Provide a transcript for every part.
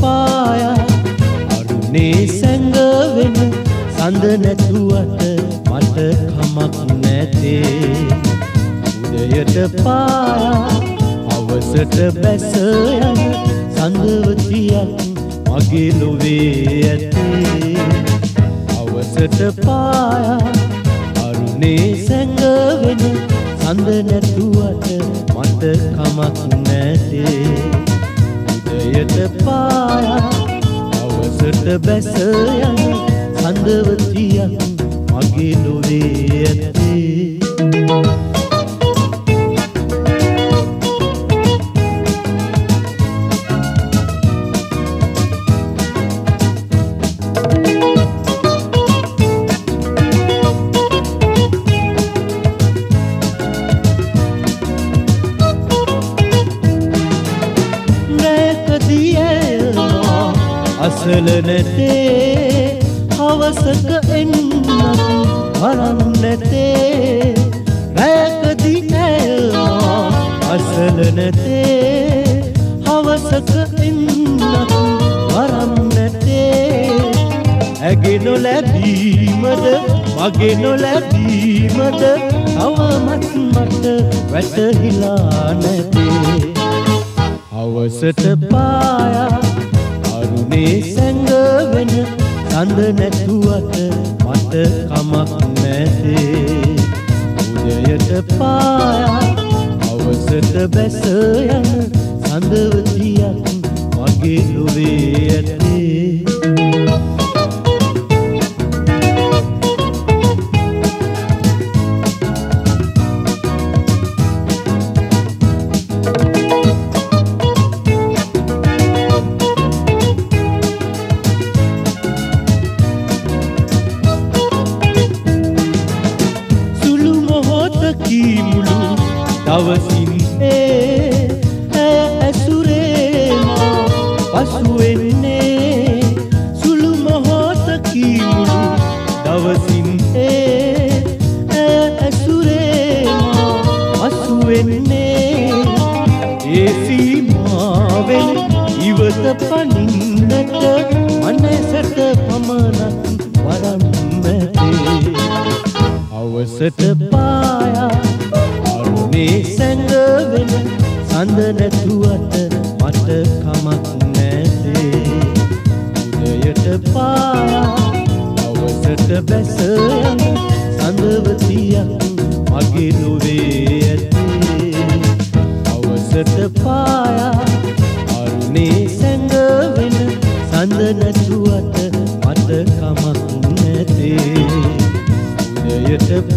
පායා. අරුණේ සැඟවෙන සඳ නැතුවට මට කමක් නැතේ. උදයට පායා අවසට බැස යන සඳවතියක් මගේ ලොවේ ඇතේ අවසට පායා අරුණේ සැඟවෙන සඳ නැතුවට මට කමක් නැතේ. උදයට පායා අවසට බැස යන සඳවතියක් මගේ ලොවේ ඇතේ අසල නැතේ හවසක එන්නත් වරම් නැතේ. රැකදි ඇයවා අසල නැතේ හවසක එන්නත් වරම් නැතේ. ඇගේ නොලැබීමද මගේ නොලැබීමද අවමත් මට වැටහිලා නැතේ. අවසට පායා අරුණේ සැඟවෙන සඳ නැතුවට මට කමක් මොහොතකී මුළු දවසින් ඒ ඇය ඇසුරේ මා පසුවෙන්නේ සුළු මොහොතකී මුළු දවසින් ඒ ඇය ඇසුරේ මා පසුවෙන්නේ ඒ සීමාවෙන් ඉවත පනින්නට මනසට පමණක් වරම් මැතේ අවසට පායා. අරුණේ සැඟවෙන සඳ නැතුවට මට කමක් නැතේ. උදයට පායා අවසට බැස යන සඳවතියක් මගේ ලොවේ ඇතේ අවසට පායා අරුණේ සැඟවෙන සඳ නැතුවට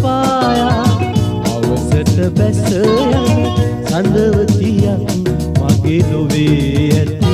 පායා අවසට බැස යන සඳවතියක් මගේ නොවේ ඇත.